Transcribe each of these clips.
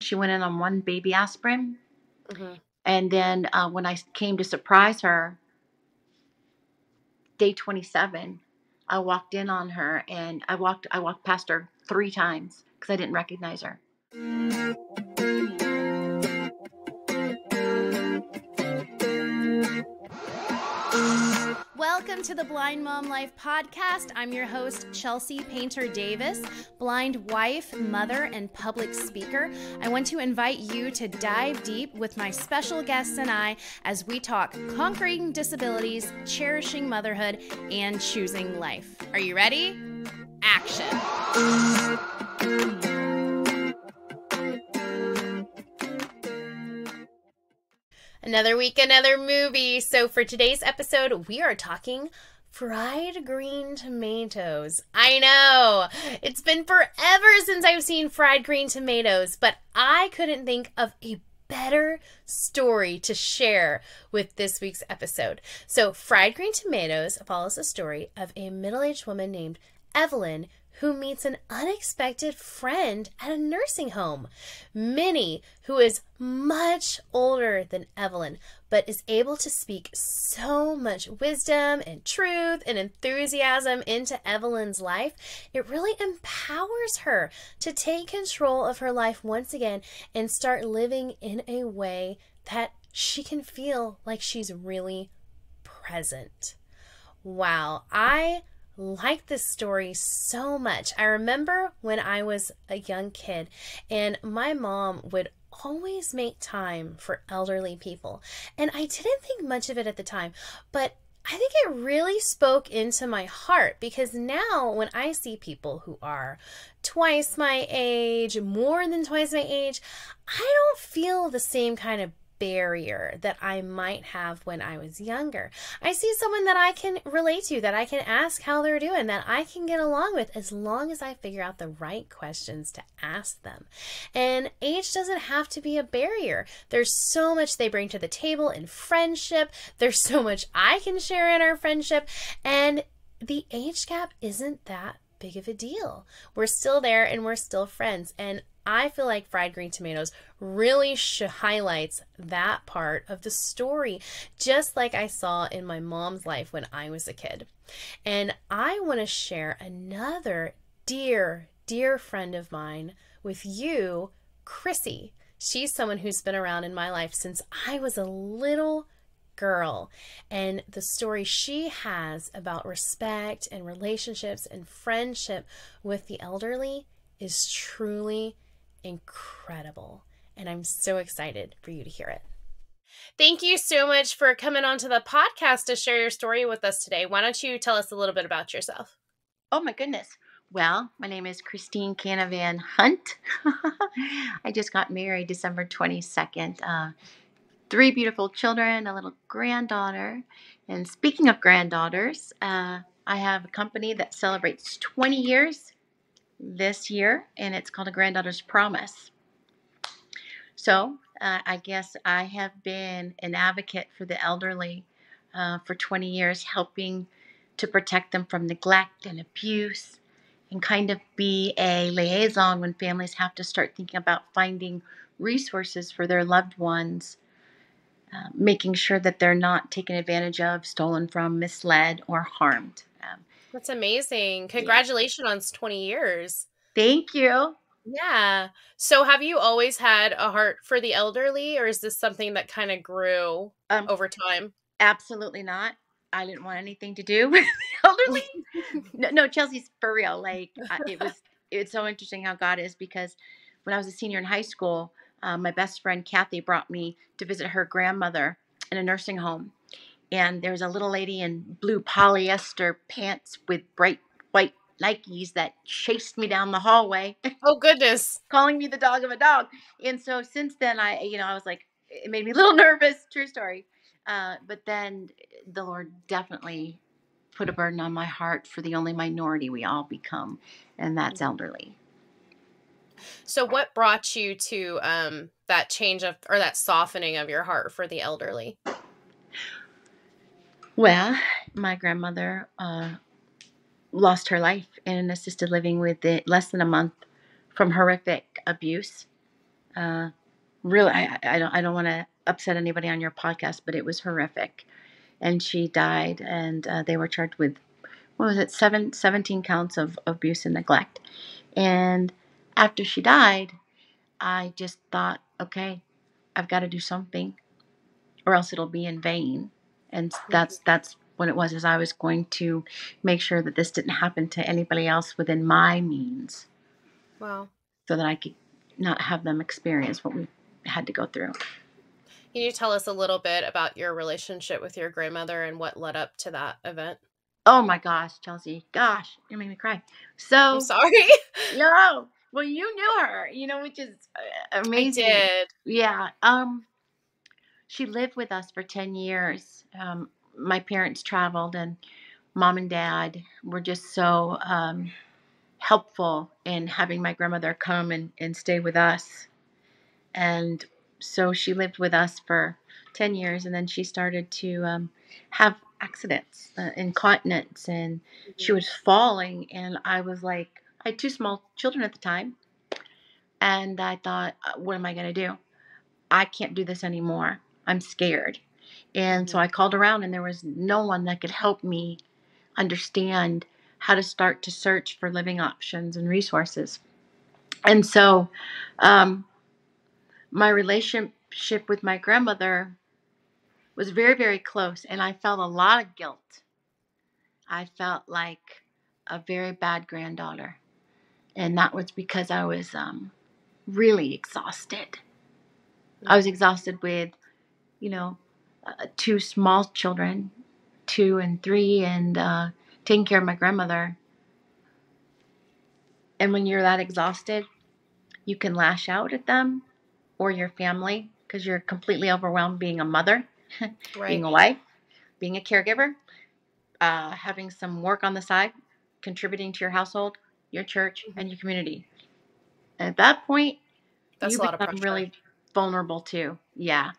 She went in on one baby aspirin. hmm And then uh, I came to surprise her, day 27, I walked in on her and I walked I walked past her three times because I didn't recognize her. Welcome to the Blind Mom Life podcast. I'm your host, Chelsey Painter Davis, blind wife, mother, and public speaker. I want to invite you to dive deep with my special guests and I as we talk conquering disabilities, cherishing motherhood, and choosing life. Are you ready? Action. Another week, another movie. So, for today's episode, we are talking fried green tomatoes. I know it's been forever since I've seen fried green tomatoes, but I couldn't think of a better story to share with this week's episode. So, Fried Green Tomatoes follows the story of a middle aged woman named Evelyn who meets an unexpected friend at a nursing home. Minnie, who is much older than Evelyn, but is able to speak so much wisdom and truth and enthusiasm into Evelyn's life, it really empowers her to take control of her life once again and start living in a way that she can feel like she's really present. Wow, I like this story so much. I remember when I was a young kid and my mom would always make time for elderly people. And I didn't think much of it at the time, but I think it really spoke into my heart because now when I see people who are twice my age, more than twice my age, I don't feel the same kind of barrier that I might have when I was younger. I see someone that I can relate to, that I can ask how they're doing, that I can get along with as long as I figure out the right questions to ask them. And age doesn't have to be a barrier. There's so much they bring to the table in friendship, there's so much I can share in our friendship, and the age gap isn't that big of a deal. We're still there and we're still friends. And I feel like fried green tomatoes really highlights that part of the story, just like I saw in my mom's life when I was a kid. And I want to share another dear, dear friend of mine with you, Chrissy. She's someone who's been around in my life since I was a little girl and the story she has about respect and relationships and friendship with the elderly is truly incredible. And I'm so excited for you to hear it. Thank you so much for coming onto the podcast to share your story with us today. Why don't you tell us a little bit about yourself? Oh my goodness. Well, my name is Christine Canavan Hunt. I just got married December 22nd. Uh, three beautiful children, a little granddaughter. And speaking of granddaughters, uh, I have a company that celebrates 20 years this year, and it's called A Granddaughter's Promise. So uh, I guess I have been an advocate for the elderly uh, for 20 years, helping to protect them from neglect and abuse, and kind of be a liaison when families have to start thinking about finding resources for their loved ones, uh, making sure that they're not taken advantage of, stolen from, misled, or harmed. That's amazing. Congratulations on 20 years. thank you. Yeah. So have you always had a heart for the elderly or is this something that kind of grew Um, over time? Absolutely not. I didn't want anything to do with the elderly. no, no, Chelsey's for real. Like it was, it's so interesting how God is because when I was a senior in high school, um, my best friend Kathy brought me to visit her grandmother in a nursing home, and there was a little lady in blue polyester pants with bright white Nikes that chased me down the hallway, Oh goodness. calling me the dog of a dog. And so since then, I, you know, I was like, it made me a little nervous. True story. Uh, but then the Lord definitely put a burden on my heart for the only minority we all become, and that's elderly. So what brought you to um that change of or that softening of your heart for the elderly? Well, my grandmother uh, lost her life in an assisted living with less than a month from horrific abuse. Uh, really, I, I don't I don't want to upset anybody on your podcast, but it was horrific. And she died, and uh, they were charged with what was it, seven, 17 counts of abuse and neglect. And after she died, I just thought, okay, I've got to do something, or else it'll be in vain. And that's that's what it was. Is I was going to make sure that this didn't happen to anybody else within my means, Wow. so that I could not have them experience what we had to go through. Can you tell us a little bit about your relationship with your grandmother and what led up to that event? Oh my gosh, Chelsey, gosh, you made me cry. So I'm sorry. no, well, you knew her, you know, which is uh, I amazing. did. Yeah. Um, she lived with us for 10 years. Um, my parents traveled, and mom and dad were just so um, helpful in having my grandmother come and, and stay with us. And so she lived with us for 10 years, and then she started to um, have accidents, uh, incontinence, and she was falling. And I was like, I had two small children at the time. And I thought, uh, what am I going to do? I can't do this anymore. I'm scared. And so Mhm. I called around, and there was no one that could help me understand how to start to search for living options and resources. And so um, my relationship with my grandmother was very, very close, and I felt a lot of guilt. I felt like a very bad granddaughter. And that was because I was um, really exhausted. I was exhausted with, you know, uh, two small children, two and three, and uh, taking care of my grandmother. And when you're that exhausted, you can lash out at them or your family because you're completely overwhelmed being a mother, Right. being a wife, being a caregiver, uh, having some work on the side, contributing to your household, your church, Mhm. and your community. And at that point, That's you a lot of become really vulnerable too. Yeah.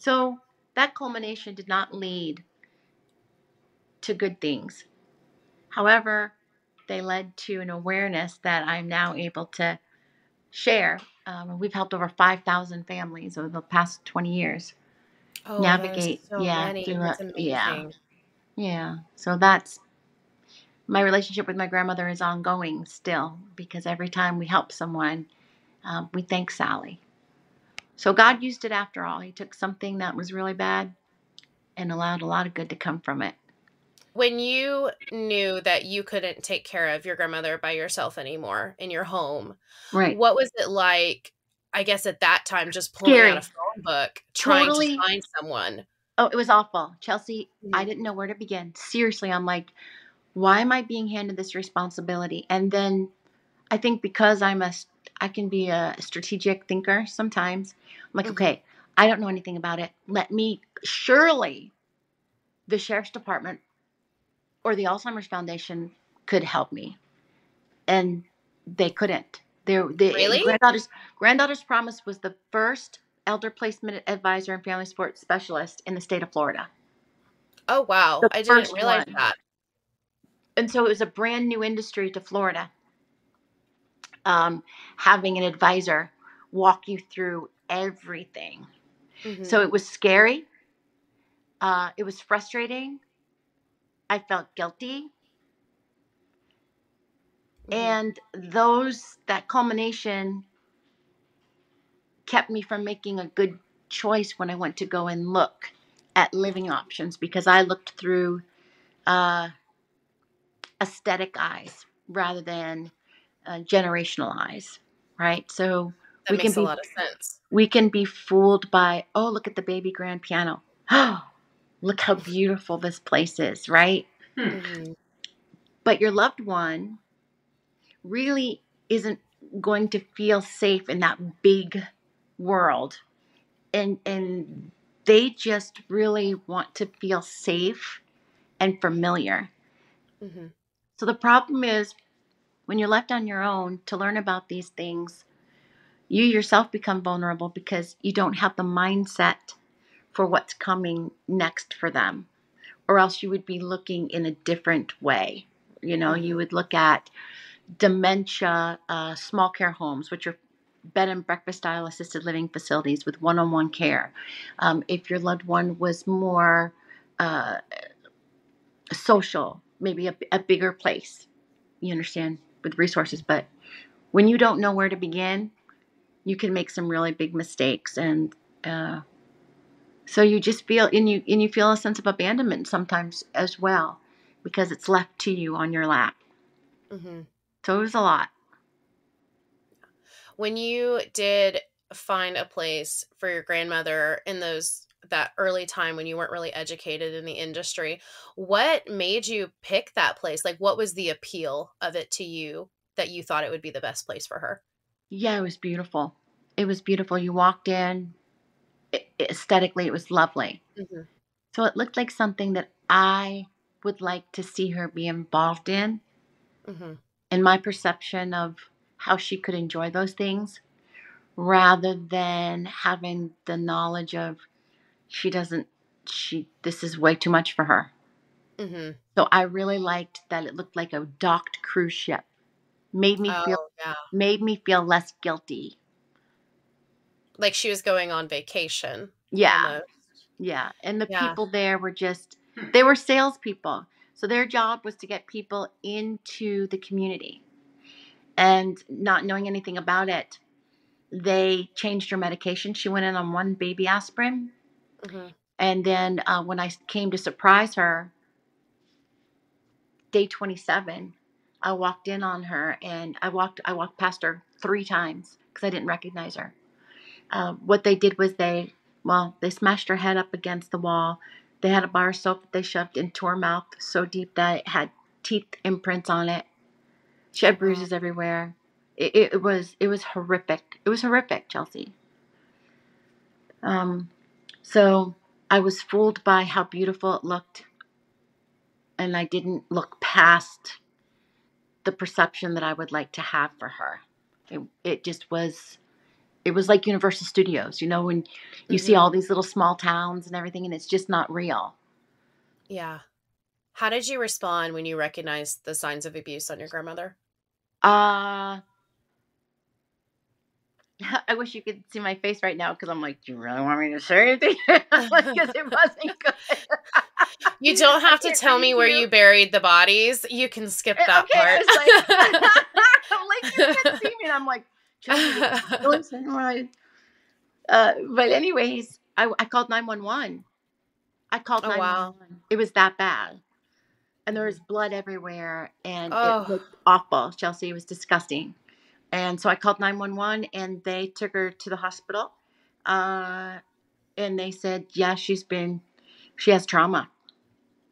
So that culmination did not lead to good things. However, they led to an awareness that I'm now able to share. Um, we've helped over 5,000 families over the past 20 years oh, navigate. so yeah. through a- yeah. Yeah. So that's my relationship with my grandmother is ongoing still because every time we help someone, um, we thank Sally. So God used it after all. He took something that was really bad and allowed a lot of good to come from it. When you knew that you couldn't take care of your grandmother by yourself anymore in your home, Right. what was it like? I guess at that time, just pulling Scary. out a phone book, trying Totally. to find someone. Oh, it was awful. Chelsey, I Mhm. didn't know where to begin. Seriously, I'm like, why am I being handed this responsibility? And then I think because I'm a, I can be a strategic thinker sometimes. I'm like, Mhm. okay, I don't know anything about it. Let me, surely the sheriff's department or the Alzheimer's Foundation could help me. And they couldn't. They, Really? Granddaughter's, Granddaughter's Promise was the first elder placement advisor and family support specialist in the state of Florida. Oh wow, The I didn't realize one. that. and so it was a brand new industry to Florida. Um, having an advisor walk you through everything. Mhm. So it was scary. Uh, it was frustrating. I felt guilty. Mhm. And those, that culmination kept me from making a good choice when I went to go and look at living options because I looked through uh, aesthetic eyes rather than uh, generational eyes, right? So that we makes can a be lot of sense. we can be fooled by, oh, look at the baby grand piano. Oh, look how beautiful this place is, right? Mhm. But your loved one really isn't going to feel safe in that big world. And and they just really want to feel safe and familiar. Mhm. So the problem is when you're left on your own to learn about these things, you yourself become vulnerable because you don't have the mindset for what's coming next for them. Or else you would be looking in a different way. You know, you would look at dementia, uh, small care homes, which are bed and breakfast style assisted living facilities with one on one care. Um, if your loved one was more uh, social, maybe a, a bigger place, you understand, with resources. But when you don't know where to begin, you can make some really big mistakes and uh, so you just feel and you and you feel a sense of abandonment sometimes as well because it's left to you on your lap Mm-hmm. so it was a lot When you did find a place for your grandmother in those that early time when you weren't really educated in the industry, what made you pick that place? Like what was the appeal of it to you that you thought it would be the best place for her? yeah it was beautiful it was beautiful you walked in it, aesthetically it was lovely Mm-hmm. so it looked like something that i would like to see her be involved in Mm-hmm. and my perception of how she could enjoy those things rather than having the knowledge of she doesn't she this is way too much for her Mm-hmm. so i really liked that it looked like a docked cruise ship made me feel Oh, yeah. made me feel less guilty Like she was going on vacation. yeah almost. yeah and the Yeah. people there were just they were salespeople so their job was to get people into the community and not knowing anything about it they changed her medication she went in on one baby aspirin Mhm. and then uh, when i came to surprise her day 27 i walked in on her and i walked i walked past her three times because i didn't recognize her. Uh, what they did was they well they smashed her head up against the wall. They had a bar of soap that they shoved into her mouth so deep that it had teeth imprints on it. She had bruises everywhere. It, it, it was it was horrific. It was horrific chelsey. Um so i was fooled by how beautiful it looked and i didn't look past the perception that i would like to have for her it, it just was it was like universal studios you know when you see Mhm. all these little small towns and everything and it's just not real Yeah. How did you respond when you recognized the signs of abuse on your grandmother? uh I wish you could see my face right now because I'm like, do you really want me to say anything? Because it wasn't good. You don't have to tell me where you. you buried the bodies. You can skip Eh, that okay, part. like, I'm like, you can see me, and I'm like, Chelsey, listen, right? Uh, but anyways, I, I called nine one one. I called Oh, nine wow. one one. It was that bad, and there was blood everywhere, and Oh. it looked awful. Chelsey, it was disgusting. And so I called nine one one, and they took her to the hospital. Uh, and they said, yeah, she's been, she has trauma,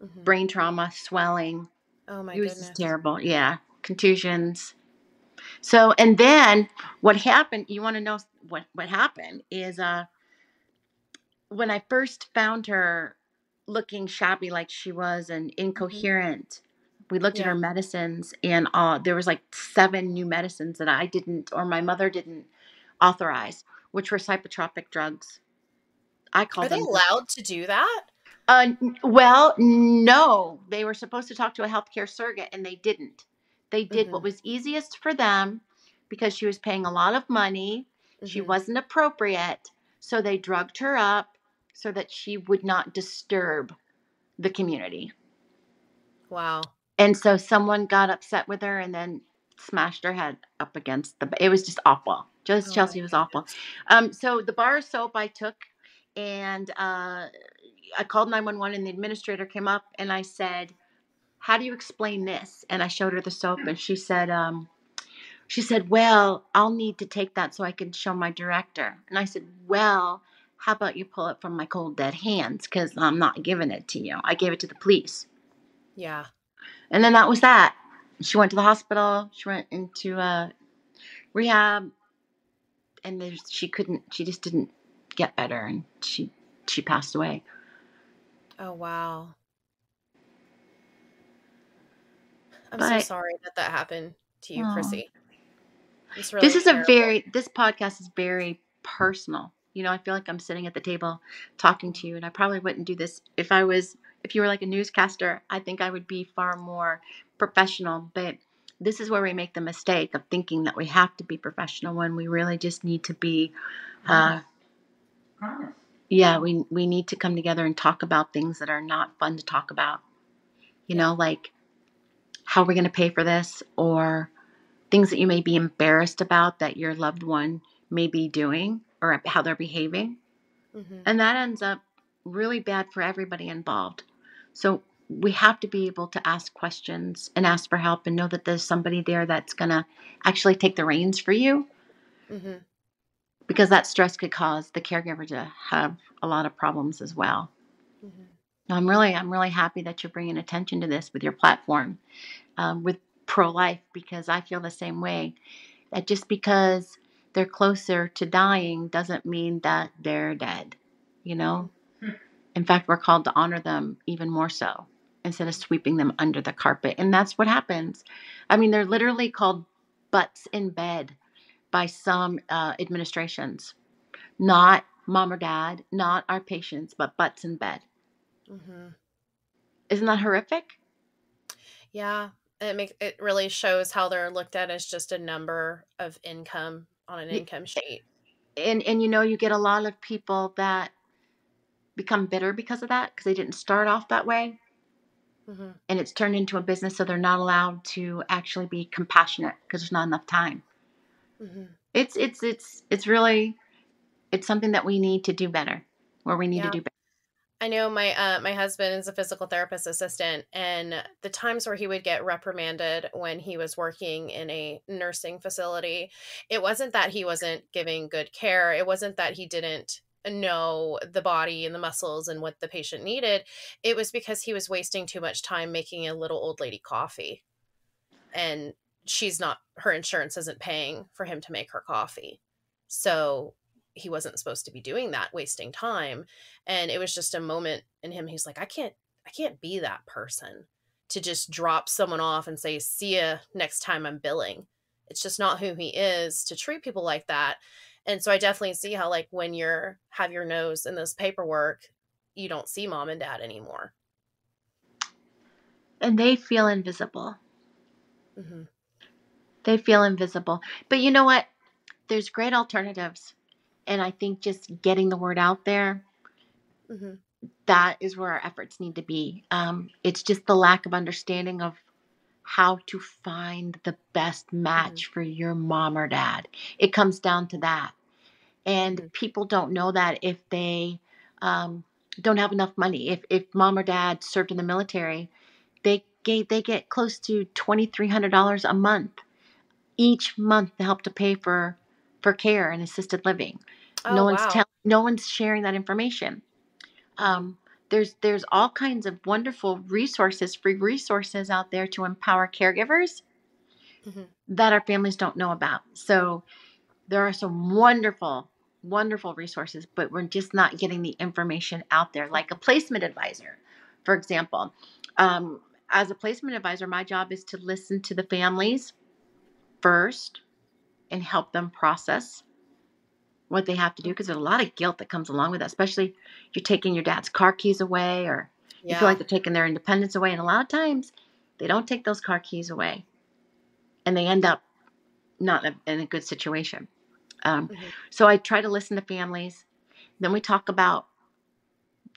Mhm. brain trauma, swelling. Oh my it was goodness. terrible. Yeah, contusions. So, and then what happened? You want to know what what happened? Is uh, when I first found her looking shabby like she was and incoherent. We looked at Yeah. her medicines, and uh, there was like seven new medicines that I didn't, or my mother didn't authorize, which were psychotropic drugs. I call Are they allowed to do that? Uh, well, no. They were supposed to talk to a healthcare surrogate and they didn't. They did what Mhm. was easiest for them because she was paying a lot of money. She Mhm. wasn't appropriate. So they drugged her up so that she would not disturb the community. Wow. And so someone got upset with her and then smashed her head up against the. It was just awful. Just Oh Chelsey was awful. Um, so the bar of soap I took, and uh, I called nine one one, and the administrator came up, and I said, "How do you explain this?" And I showed her the soap, and she said, um, "She said, well, I'll need to take that so I can show my director." And I said, "Well." How about you pull it from my cold dead hands? Because I'm not giving it to you. I gave it to the police. Yeah. And then that was that. She went to the hospital. She went into uh, rehab, and there's, she couldn't. She just didn't get better, and she she passed away. Oh wow. I'm so sorry that that happened to you, Aw. Chrissy. Really this is a very this podcast is very personal. You know, I feel like I'm sitting at the table talking to you, and I probably wouldn't do this if I was if you were like a newscaster. I think I would be far more professional. But this is where we make the mistake of thinking that we have to be professional when we really just need to be uh, Honest. yeah we we need to come together and talk about things that are not fun to talk about you know like how are we going to pay for this or things that you may be embarrassed about that your loved one may be doing or how they're behaving Mhm. and that ends up really bad for everybody involved so we have to be able to ask questions and ask for help and know that there's somebody there that's going to actually take the reins for you Mhm. because that stress could cause the caregiver to have a lot of problems as well Mhm. I'm really, I'm really happy that you're bringing attention to this with your platform, um, with pro life, because I feel the same way. That just because they're closer to dying doesn't mean that they're dead. You know. In fact, we're called to honor them even more so instead of sweeping them under the carpet, and that's what happens. I mean, they're literally called butts in bed by some uh, administrations, not mom or dad, not our patients, but butts in bed. Mhm. Isn't that horrific? Yeah, it makes it really shows how they're looked at as just a number of income on an income sheet. And and you know you get a lot of people that become bitter because of that because they didn't start off that way hmm and it's turned into a business so they're not allowed to actually be compassionate because there's not enough time. hmm It's it's it's it's really it's something that we need to do better. Where we need Yeah. to do better. I know my uh, my husband is a physical therapist assistant, and the times where he would get reprimanded when he was working in a nursing facility, it wasn't that he wasn't giving good care. It wasn't that he didn't know the body and the muscles and what the patient needed. It was because he was wasting too much time making a little old lady coffee, and she's not her insurance isn't paying for him to make her coffee, so he wasn't supposed to be doing that, wasting time. And it was just a moment in him he's like i can't i can't be that person to just drop someone off and say see ya next time i'm billing it's just not who he is to treat people like that and so i definitely see how like when you're have your nose in this paperwork you don't see mom and dad anymore And they feel invisible. hmm They feel invisible. But you know what? There's great alternatives. And I think just getting the word out there hmm that is where our efforts need to be. Um, it's just the lack of understanding of how to find the best match for your mom or dad. It comes down to that. And people don't know that if they um, don't have enough money. If, if mom or dad served in the military, they get, they get close to $2,300 a month each month to help to pay for for care and assisted living oh no one's wow tell, no one's sharing that information um, there's there's all kinds of wonderful resources free resources out there to empower caregivers Mhm. that our families don't know about so there are some wonderful wonderful resources but we're just not getting the information out there like a placement advisor for example um, as a placement advisor my job is to listen to the families first and help them process what they have to do because there's a lot of guilt that comes along with that, especially you're taking your dad's car keys away or you feel like they're taking their independence away. And a lot of times they don't take those car keys away and they end up not in a, in a good situation. Um, Mhm. So I try to listen to families. Then we talk about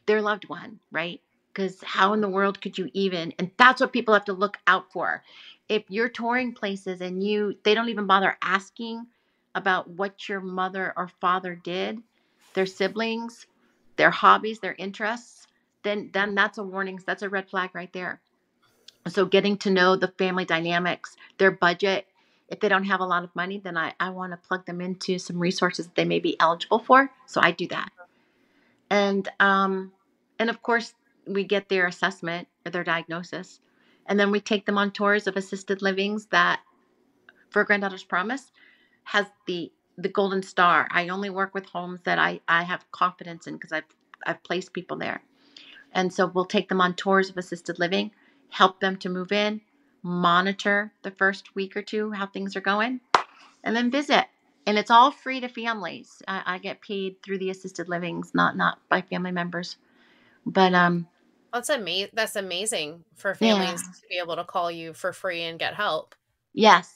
their loved one, right? Because how in the world could you even? And that's what people have to look out for. If you're touring places and you, they don't even bother asking about what your mother or father did, their siblings, their hobbies, their interests, then then that's a warning. That's a red flag right there. So getting to know the family dynamics, their budget. If they don't have a lot of money, then I, I want to plug them into some resources that they may be eligible for. So I do that. And um, and of course we get their assessment or their diagnosis. And then we take them on tours of assisted livings that for Granddaughter's Promise has the the golden star. I only work with homes that I, I have confidence in because I've I've placed people there. And so we'll take them on tours of assisted living, help them to move in, monitor the first week or two how things are going, and then visit. And it's all free to families. I, I get paid through the assisted livings, not not by family members. But um, that's amazing that's amazing for Yeah. families to be able to call you for free and get help Yes.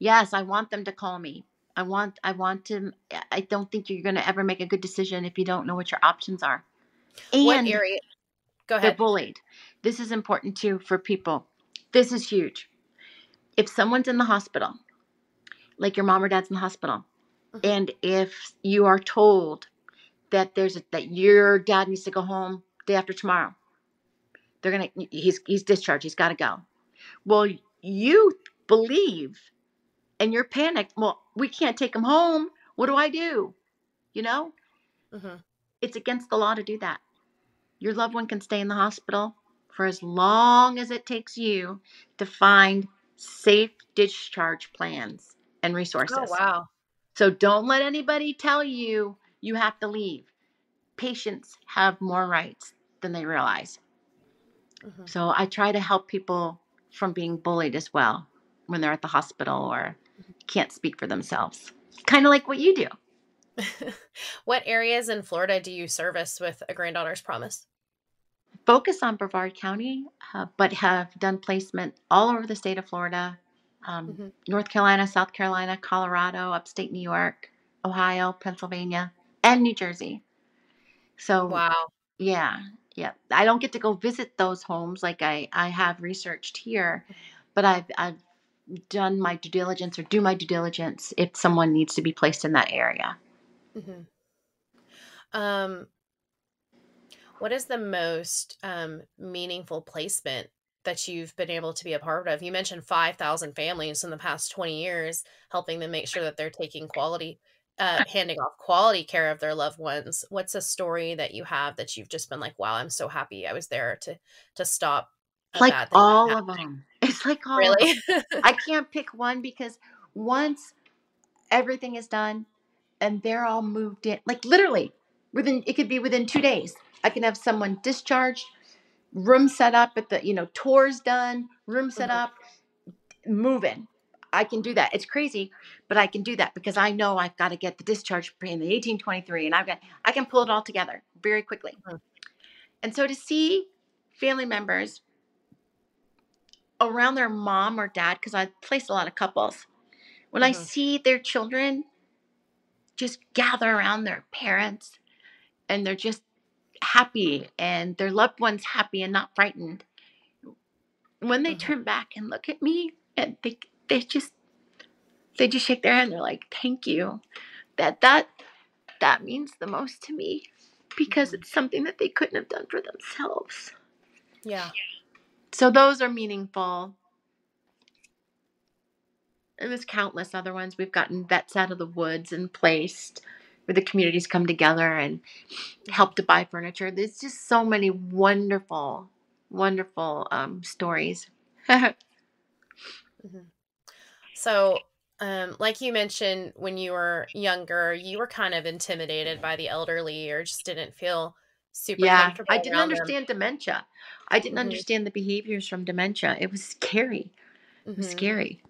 Yes, I want them to call me. I want I want to I don't think you're going to ever make a good decision if you don't know what your options are. What And area? Go ahead. they're bullied. This is important too for people. This is huge. If someone's in the hospital, like your mom or dad's in the hospital, Mhm. and if you are told that there's a, that your dad needs to go home day after tomorrow, they're gonna he's he's discharged. He's got to go. Well, you believe, and you're panicked. Well, we can't take him home. What do I do? You know, hmm it's against the law to do that. Your loved one can stay in the hospital for as long as it takes you to find safe discharge plans and resources. Oh resources. wow. So don't let anybody tell you you have to leave. Patients have more rights than they realize. hmm So I try to help people from being bullied as well when they're at the hospital or can't speak for themselves. Kind of like what you do. what areas in Florida do you service with a granddaughter's promise? Focus on Brevard County, uh, but have done placement all over the state of Florida, um, hmm North Carolina, South Carolina, Colorado, upstate New York, Ohio, Pennsylvania, and New Jersey. So Wow. Yeah, yeah. I don't get to go visit those homes like I I have researched here, but I've I've done my due diligence or do my due diligence if someone needs to be placed in that area. hmm Um, what is the most um, meaningful placement that you've been able to be a part of? You mentioned 5,000 families in the past 20 years, helping them make sure that they're taking quality, uh, handing off quality care of their loved ones. What's a story that you have that you've just been like, wow, I'm so happy I was there to to stop like all of them. It's like all of them. Really? I can't pick one because once everything is done and they're all moved in, like literally within it could be within 2 days. I can have someone discharged, room set up at the, you know, tours done, room set Mhm. up, moving. I can do that. It's crazy, but I can do that because I know I've got to get the discharge pre in the 1823 and I've got I can pull it all together very quickly. Mhm. And so to see family members around their mom or dad because I place a lot of couples. When I Mhm. see their children just gather around their parents and they're just happy and their loved ones happy and not frightened. When they Mhm. turn back and look at me and they they just they just shake their hand they're like thank you that that that means the most to me because Mhm. it's something that they couldn't have done for themselves Yeah. so those are meaningful and there's countless other ones we've gotten vets out of the woods and placed where the communities come together and help to buy furniture there's just so many wonderful wonderful um, stories Mhm. So, um, like you mentioned, when you were younger, you were kind of intimidated by the elderly or just didn't feel super Yeah, comfortable I didn't around them. understand dementia. I didn't Mhm. understand the behaviors from dementia. It was scary. It was Mhm. scary.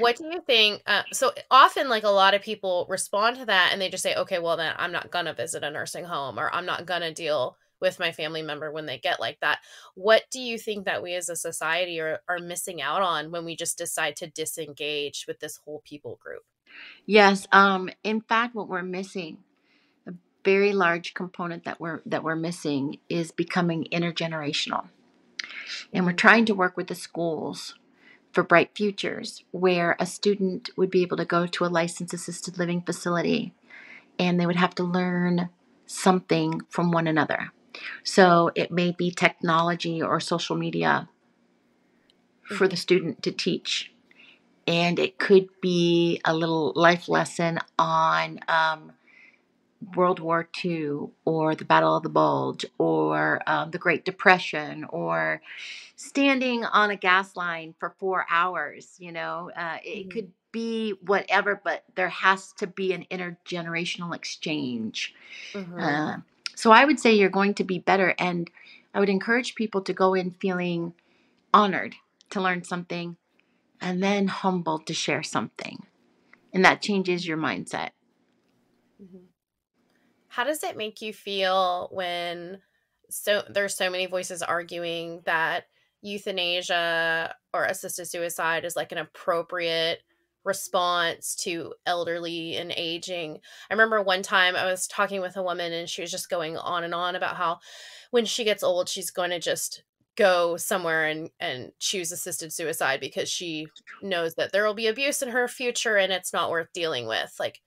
What do you think? Uh, so often, like a lot of people respond to that and they just say, okay, well, then I'm not to visit a nursing home or I'm not to deal with my family member when they get like that. What do you think that we as a society are, are missing out on when we just decide to disengage with this whole people group? Yes, um in fact what we're missing, a very large component that we're that we're missing is becoming intergenerational. And we're trying to work with the schools for bright futures where a student would be able to go to a licensed assisted living facility and they would have to learn something from one another. So it may be technology or social media for the student to teach. And it could be a little life lesson on um, World War II or the Battle of the Bulge or um, the Great Depression or standing on a gas line for four hours. You know, uh, it Mhm. could be whatever, but there has to be an intergenerational exchange. Mhm. Uh, so I would say you're going to be better. And I would encourage people to go in feeling honored to learn something and then humbled to share something. And that changes your mindset. How does it make you feel when so there's so many voices arguing that euthanasia or assisted suicide is like an appropriate response to elderly and aging. I remember one time I was talking with a woman and she was just going on and on about how when she gets old she's going to just go somewhere and and choose assisted suicide because she knows that there will be abuse in her future and it's not worth dealing with. Like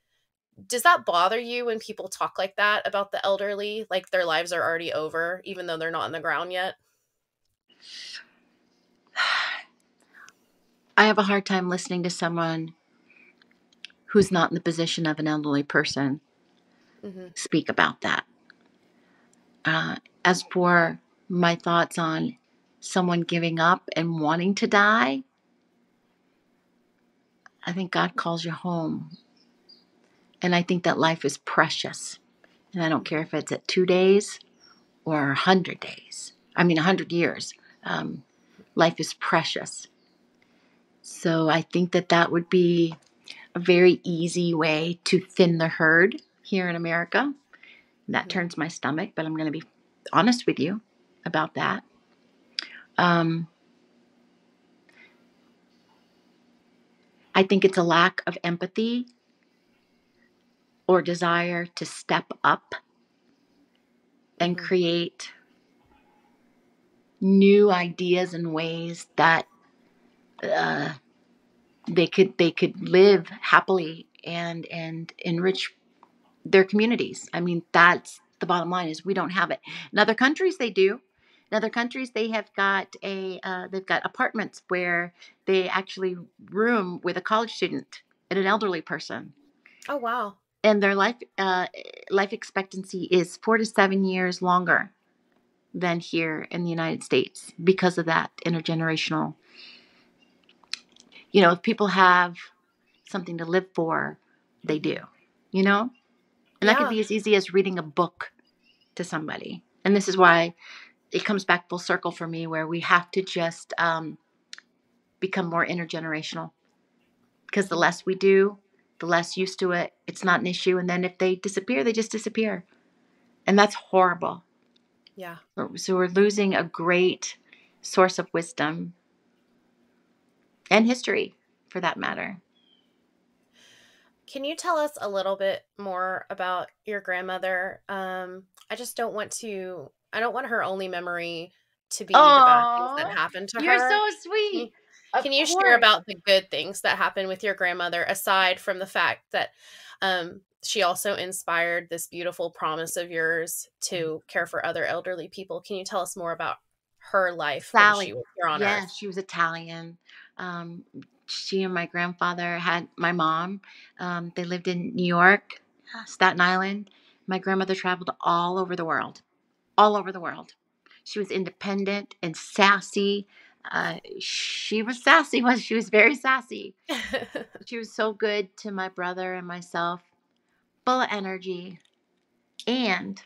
does that bother you when people talk like that about the elderly like their lives are already over even though they're not in the ground yet? I have a hard time listening to someone who's not in the position of an elderly person hmm speak about that. Uh, as for my thoughts on someone giving up and wanting to die, I think God calls you home. And I think that life is precious. And I don't care if it's at two days or a 100 days. I mean, a 100 years. Um, life is precious. So I think that that would be a very easy way to thin the herd here in America. And that turns my stomach, but I'm going to be honest with you about that. Um, I think it's a lack of empathy or desire to step up and Mhm. create new ideas and ways that uh, they could they could live happily and and enrich their communities. I mean, that's the bottom line is we don't have it. In other countries, they do. In other countries, they have got a uh, they've got apartments where they actually room with a college student and an elderly person, Oh wow. And their life uh, life expectancy is four to seven years longer than here in the United States because of that intergenerational. You know, if people have something to live for, they do. You know, and that could be as easy as reading a book to somebody. And this is why it comes back full circle for me, where we have to just um, become more intergenerational. Because the less we do, the less used to it. It's not an issue. And then if they disappear, they just disappear. And that's horrible. Yeah. So we're losing a great source of wisdom and history, for that matter. Can you tell us a little bit more about your grandmother? Um, I just don't want to. I don't want her only memory to be the bad things that happened to her. You're her. so Can you, sweet. Of can you share about the good things that happened with your grandmother, aside from the fact that um, she also inspired this beautiful promise of yours to care for other elderly people? Can you tell us more about her life Sally. she was here on Yes, Earth? she was Italian. Um, she and my grandfather had my mom. Um, they lived in New York, uh, Staten Island. My grandmother traveled all over the world, all over the world. She was independent and sassy. Uh, she was sassy. Was she was very sassy. She was so good to my brother and myself, full of energy, and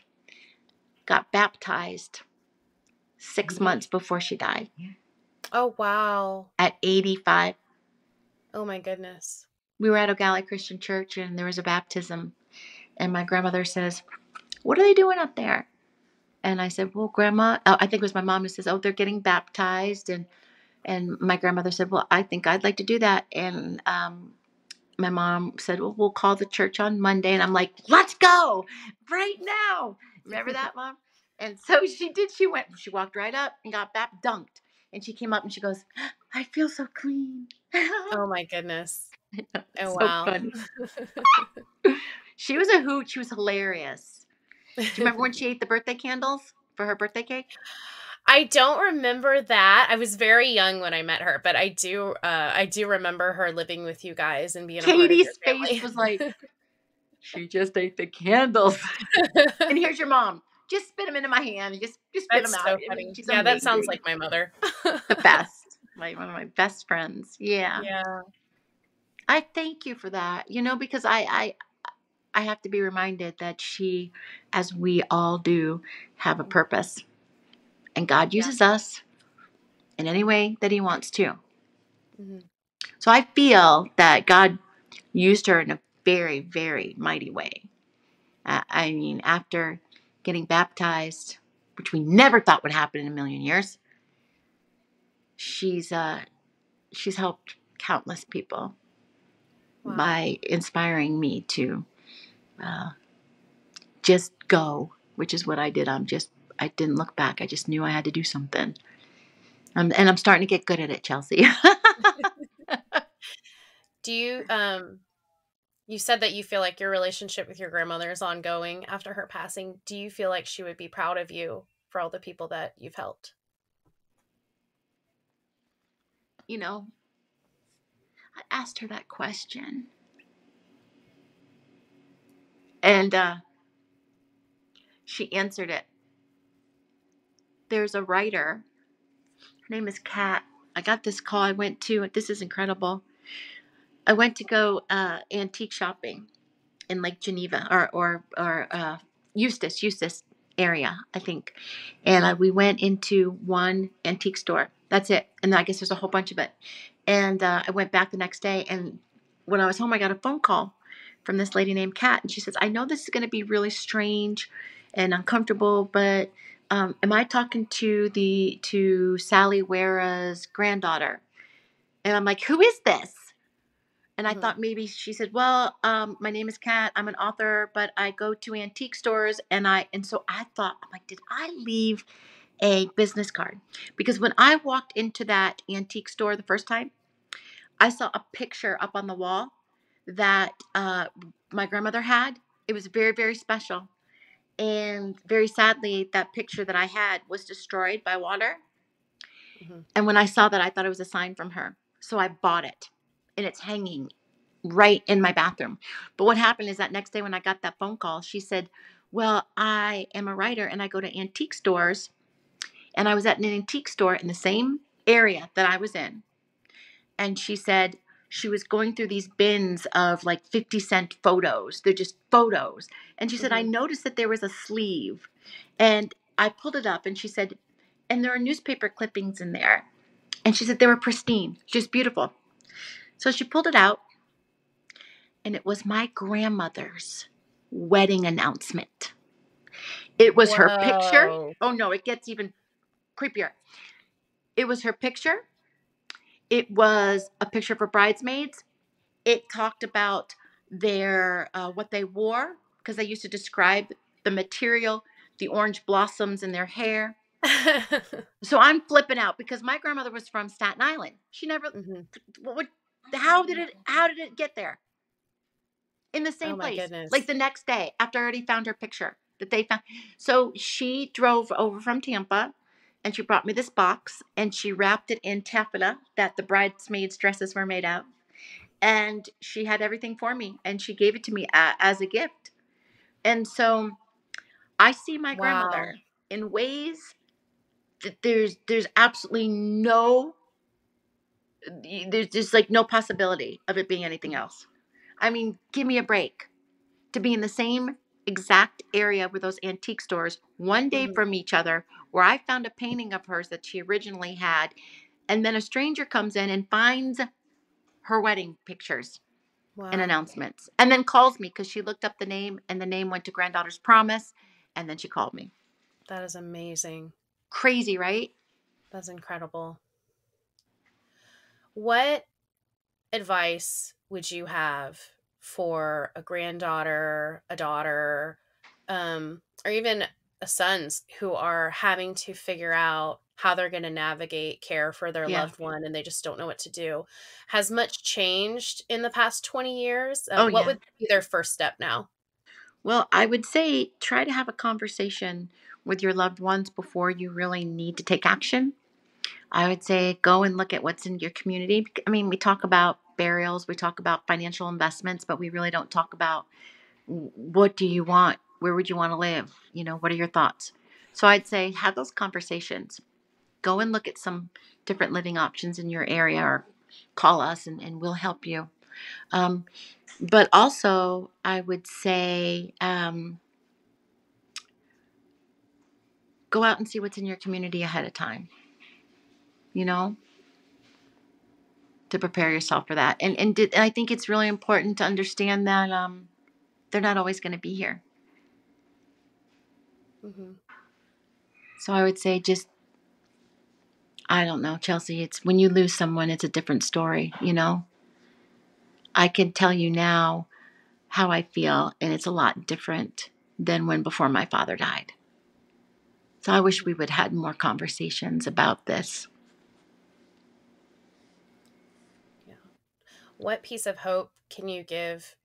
got baptized six months before she died oh wow! at 85. Oh my goodness! we were at Eau Gallie Christian Church and there was a baptism. And my grandmother says, What are they doing up there? And I said, Well, Grandma, oh, I think it was my mom who says, Oh, they're getting baptized. And and my grandmother said, Well, I think I'd like to do that. And um, my mom said, Well, we'll call the church on Monday. And I'm like, Let's go right now. Remember that, mom? And so she did. She went, she walked right up and got bap dunked. And she came up and she goes, I feel so clean. Oh my goodness! Oh so wow! She was a hoot. She was hilarious. Do you remember when she ate the birthday candles for her birthday cake? I don't remember that. I was very young when I met her, but I do. Uh, I do remember her living with you guys and being a part of your Katie's face was like, she just ate the candles. And here's your mom. Just spit them into my hand. Just, just spit That's them so out. I funny. Yeah, that sounds like my mother. the best. Like one of my best friends. Yeah. Yeah. I thank you for that. You know, because I, I, I have to be reminded that she, as we all do, have a purpose, and God Yeah. uses us in any way that He wants to. Mhm. So I feel that God used her in a very, very mighty way. Uh, I mean, after getting baptized, which we never thought would happen in a million years, she's uh she's helped countless people Wow. by inspiring me to uh, just go, which is what I did. I'm just I didn't look back. I just knew I had to do something. Um, and I'm starting to get good at it, Chelsey. Do you um you said that you feel like your relationship with your grandmother is ongoing after her passing. Do you feel like she would be proud of you for all the people that you've helped? you know, I asked her that question. And uh, she answered it. There's a writer. Her name is Kat. I got this call. I went to, this is incredible. I went to go uh, antique shopping in Lake Geneva or, or, or uh, Eustis, Eustis area, I think. And uh, we went into one antique store. That's it. And I guess there's a whole bunch of it. And uh, I went back the next day. And when I was home, I got a phone call from this lady named Kat. And she says, I know this is going to be really strange and uncomfortable, but um, am I talking to the to Sally Wera's granddaughter? And I'm like, who is this? And I Mhm. thought maybe she said, "Well, um, my name is Kat. I'm an author, but I go to antique stores." And I and so I thought, I'm like, did I leave a business card? Because when I walked into that antique store the first time, I saw a picture up on the wall that uh, my grandmother had. It was very, very special. And very sadly, that picture that I had was destroyed by water. Mhm. And when I saw that, I thought it was a sign from her. So I bought it and it's hanging right in my bathroom. But what happened is that next day when I got that phone call, she said, Well, I am a writer and I go to antique stores. And I was at an antique store in the same area that I was in. And she said she was going through these bins of like 50 cent photos. They're just photos. And she said, I Mhm. noticed that there was a sleeve. And I pulled it up and she said, and there are newspaper clippings in there. And she said they were pristine, just beautiful. So she pulled it out, and it was my grandmother's wedding announcement. It was her picture. Oh no, it gets even creepier. It was her picture. It was a picture her bridesmaids. It talked about their uh, what they wore because they used to describe the material, the orange blossoms in their hair. So I'm flipping out because my grandmother was from Staten Island. She never Mhm. what would how did it how did it get there in the same Oh place goodness. like the next day after i already found her picture that they found so she drove over from tampa and she brought me this box and she wrapped it in taffeta that the bridesmaids dresses were made out and she had everything for me and she gave it to me a, as a gift and so i see my Wow. grandmother in ways that there's there's absolutely no there's just like no possibility of it being anything else. I mean, give me a break. To be in the same exact area where those antique stores, one day Mhm. from each other, where I found a painting of hers that she originally had, and then a stranger comes in and finds her wedding pictures Wow. and announcements, and then calls me because she looked up the name, and the name went to Granddaughter's Promise, and then she called me. That is amazing. Crazy, right? That's incredible. What advice would you have for a granddaughter, a daughter, um, or even a sons who are having to figure out how they're going to navigate care for their Yeah. loved one and they just don't know what to do? Has much changed in the past 20 years? Uh, Oh, what yeah. would be their first step now? Well, I would say try to have a conversation with your loved ones before you really need to take action. I would say go and look at what's in your community. I mean, we talk about burials, we talk about financial investments, but we really don't talk about what do you want? Where would you want to live? You know, what are your thoughts? So I'd say have those conversations. Go and look at some different living options in your area or call us and, and we'll help you. Um, but also, I would say um, go out and see what's in your community ahead of time. You know, to prepare yourself for that. And and, did, and I think it's really important to understand that um, they're not always going to be here. hmm So I would say just I don't know, Chelsey. It's when you lose someone, it's a different story, you know? I can tell you now how I feel, and it's a lot different than when before my father died. So I wish we would had more conversations about this. What piece of hope can you give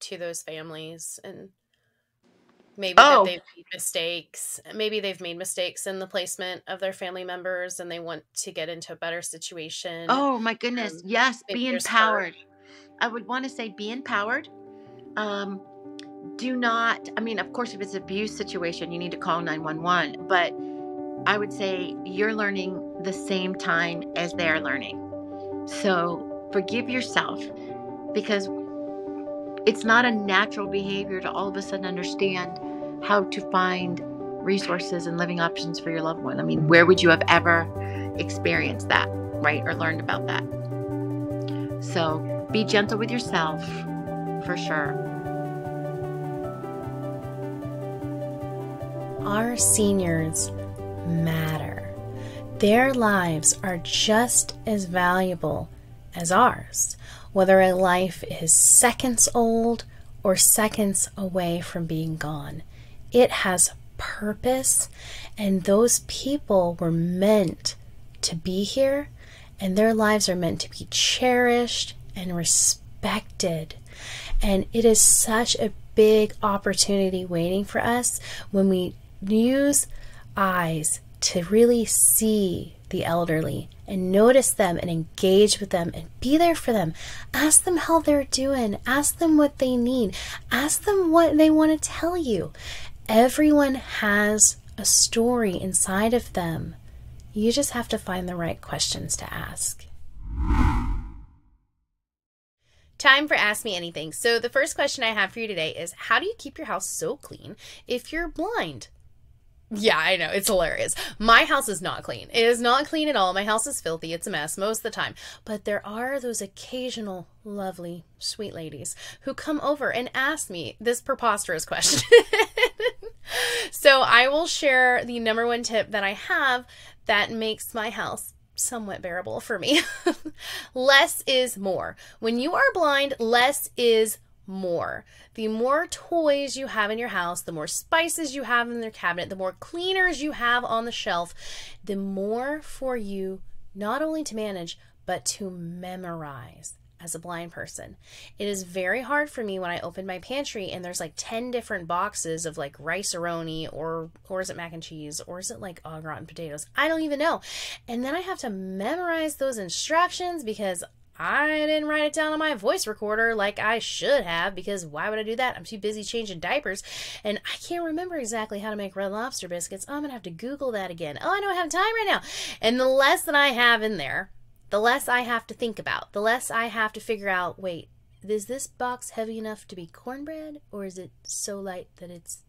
to those families and maybe Oh, that they've made mistakes maybe they've made mistakes in the placement of their family members and they want to get into a better situation oh my goodness. um, Yes, be empowered. I would want to say be empowered. Um, do not, I mean, of course, if it's abuse situation, you need to call 911, but I would say you're learning the same time as they're learning. So forgive yourself because it's not a natural behavior to all of a sudden understand how to find resources and living options for your loved one. I mean, where would you have ever experienced that, right? Or learned about that? So be gentle with yourself for sure. our seniors matter their lives are just as valuable as ours whether a life is seconds old or seconds away from being gone it has purpose and those people were meant to be here and their lives are meant to be cherished and respected. And it is such a big opportunity waiting for us when we use eyes to really see the elderly and notice them and engage with them and be there for them. Ask them how they're doing, ask them what they need, ask them what they want to tell you. Everyone has a story inside of them. You just have to find the right questions to ask. Time for Ask Me Anything. So, the first question I have for you today is How do you keep your house so clean if you're blind? Yeah, I know. It's hilarious. My house is not clean. It is not clean at all. My house is filthy. It's a mess most of the time. But there are those occasional lovely, sweet ladies who come over and ask me this preposterous question. so I will share the number one tip that I have that makes my house somewhat bearable for me. less is more. When you are blind, less is more. The more toys you have in your house, the more spices you have in your cabinet, the more cleaners you have on the shelf, the more for you not only to manage, but to memorize as a blind person. It is very hard for me when I open my pantry and there's like 10 different boxes of like rice-a-roni or or is it mac and cheese or is it like au gratin potatoes? I don't even know. And then I have to memorize those instructions because I didn't write it down on my voice recorder like I should have because why would I do that? I'm too busy changing diapers and I can't remember exactly how to make red lobster biscuits. I'm going to have to Google that again. Oh, I don't have time right now. And the less that I have in there, the less I have to think about, the less I have to figure out wait, is this box heavy enough to be cornbread or is it so light that it's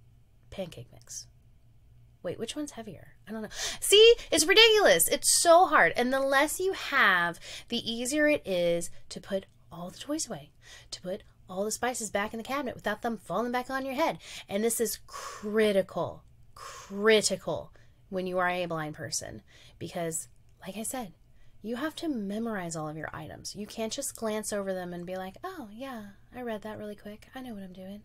pancake mix? Wait, which one's heavier? I don't know. See, it's ridiculous. It's so hard. And the less you have, the easier it is to put all the toys away, to put all the spices back in the cabinet without them falling back on your head. And this is critical, critical when you are a blind person because, like I said, you have to memorize all of your items. You can't just glance over them and be like, oh, yeah, I read that really quick. I know what I'm doing.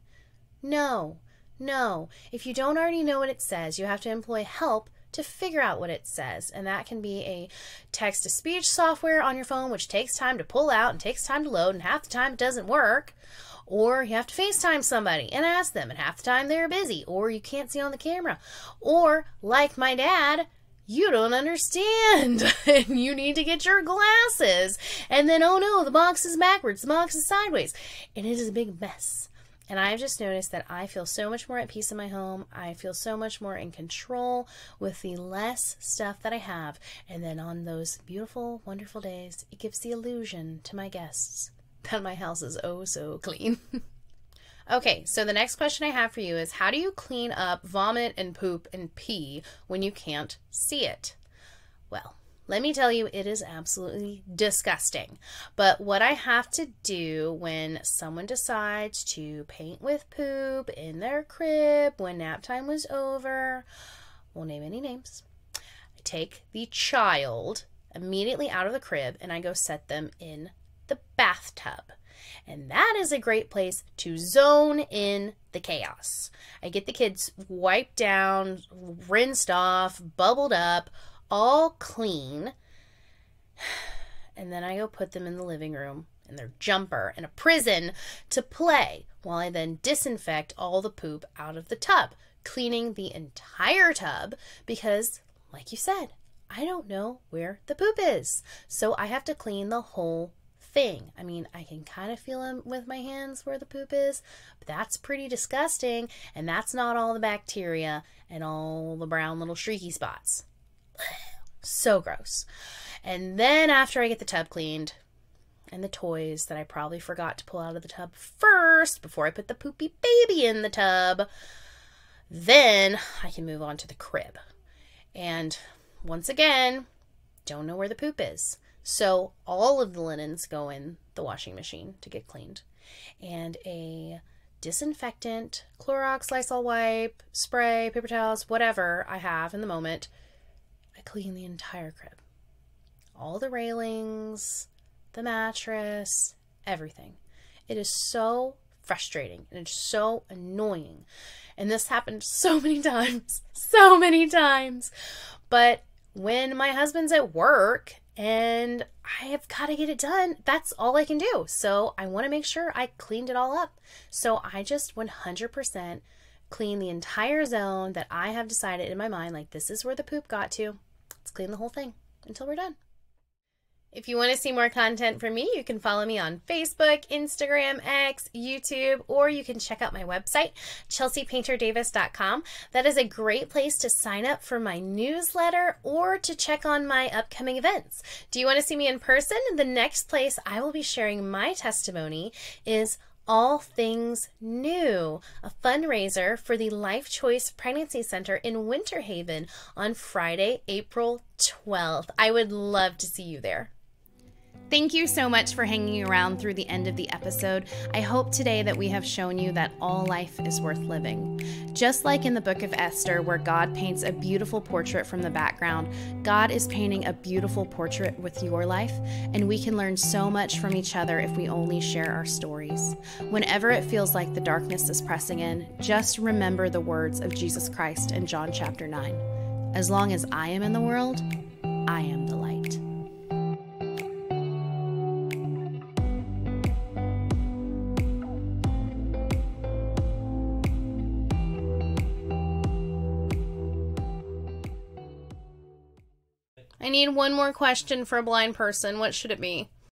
No, no. If you don't already know what it says, you have to employ help to figure out what it says. And that can be a text to speech software on your phone, which takes time to pull out and takes time to load, and half the time it doesn't work. Or you have to FaceTime somebody and ask them, and half the time they're busy, or you can't see on the camera. Or, like my dad, you don't understand and you need to get your glasses. And then, oh no, the box is backwards, the box is sideways. And it is a big mess. And I've just noticed that I feel so much more at peace in my home. I feel so much more in control with the less stuff that I have. And then on those beautiful, wonderful days, it gives the illusion to my guests that my house is oh so clean. okay, so the next question I have for you is how do you clean up vomit and poop and pee when you can't see it? Well, let me tell you, it is absolutely disgusting. But what I have to do when someone decides to paint with poop in their crib when nap time was over, won't name any names, I take the child immediately out of the crib and I go set them in the bathtub. And that is a great place to zone in the chaos. I get the kids wiped down, rinsed off, bubbled up, all clean. And then I go put them in the living room in their jumper in a prison to play while I then disinfect all the poop out of the tub, cleaning the entire tub because, like you said, I don't know where the poop is. So I have to clean the whole thing. I mean, I can kind of feel them with my hands where the poop is, but that's pretty disgusting. And that's not all the bacteria and all the brown little streaky spots. So gross. And then after I get the tub cleaned and the toys that I probably forgot to pull out of the tub first before I put the poopy baby in the tub, then I can move on to the crib. And once again, don't know where the poop is. So all of the linens go in the washing machine to get cleaned. And a disinfectant, Clorox, Lysol wipe, spray, paper towels, whatever I have in the moment, I clean the entire crib. All the railings, the mattress, everything. It is so frustrating and it's so annoying. And this happened so many times, so many times. But when my husband's at work and I have got to get it done. That's all I can do. So I want to make sure I cleaned it all up. So I just 100% clean the entire zone that I have decided in my mind like this is where the poop got to. Let's clean the whole thing until we're done. If you want to see more content from me, you can follow me on Facebook, Instagram, X, YouTube, or you can check out my website, chelseypainterdavis.com. That is a great place to sign up for my newsletter or to check on my upcoming events. Do you want to see me in person? The next place I will be sharing my testimony is all Things New, a fundraiser for the Life Choice Pregnancy Center in Winter Haven on Friday, April 12th. I would love to see you there. Thank you so much for hanging around through the end of the episode. I hope today that we have shown you that all life is worth living. Just like in the book of Esther, where God paints a beautiful portrait from the background, God is painting a beautiful portrait with your life, and we can learn so much from each other if we only share our stories. Whenever it feels like the darkness is pressing in, just remember the words of Jesus Christ in John chapter 9. As long as I am in the world, I am the light. I need one more question for a blind person. What should it be?